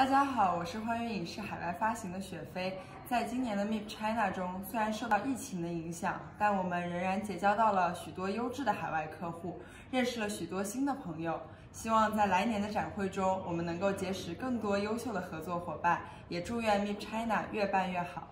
大家好，我是欢悦影视海外发行的雪飞。在今年的 MIP China 中，虽然受到疫情的影响，但我们仍然结交到了许多优质的海外客户，认识了许多新的朋友。希望在来年的展会中，我们能够结识更多优秀的合作伙伴，也祝愿 MIP China 越办越好。